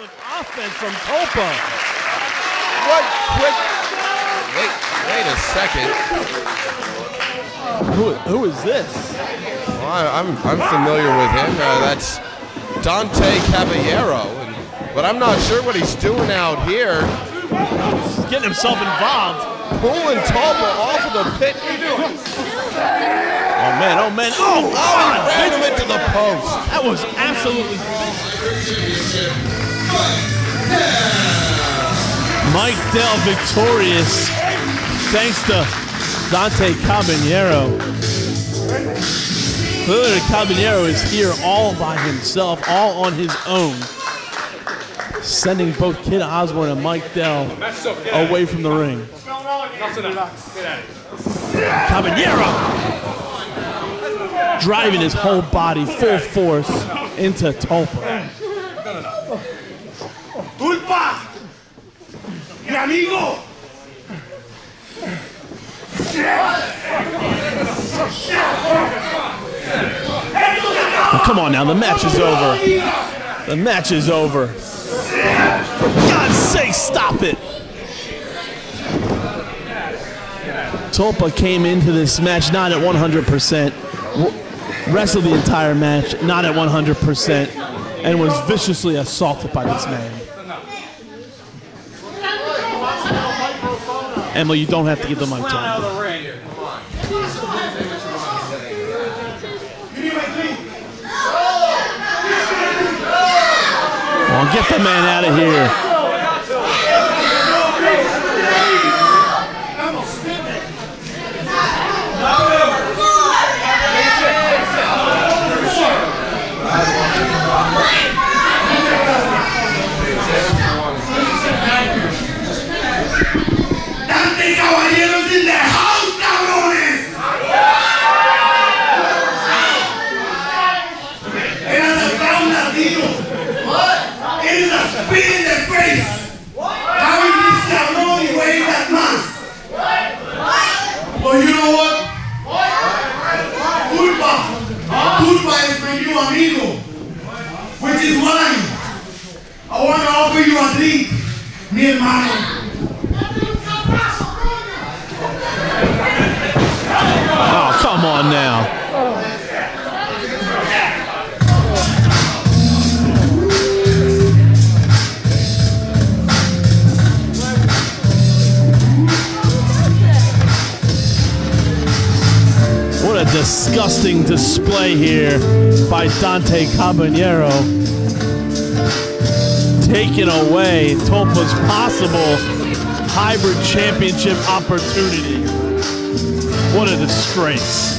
explosive offense from Tulpa. What quick. Wait, wait a second. Who, who is this? Well, I, I'm, I'm familiar with him. Uh, that's Dante Caballero. And, but I'm not sure what he's doing out here. He's getting himself involved. Pulling Tulpa off of the pit. Oh man, oh man, oh Oh, God! he ran him into the post. That was absolutely Mike Dell victorious thanks to Dante Caballero. Clearly, Caballero is here all by himself, all on his own, sending both Kid Osborne and Mike Dell away from the ring. Caballero driving his whole body full force into Tulpa. ¡Tulpa! ¡Mi amigo! Oh, come on now, the match is over. The match is over. For God's sake, stop it. Tulpa came into this match not at 100%, wrestled the entire match not at 100%, and was viciously assaulted by this man. Emily, you don't have to give the mic to him. Come on, get the man out of here. Pound. What? It is a spit in the face. What? How How is this cabrón y wearing that mask? But you know what? What? Tulpa. Tulpa is my new amigo. Which is wine. I want to offer you a drink, mi hermano. Oh, come on now. Disgusting display here by Dante Caballero. Taking away Tulpa's possible hybrid championship opportunity. What a disgrace.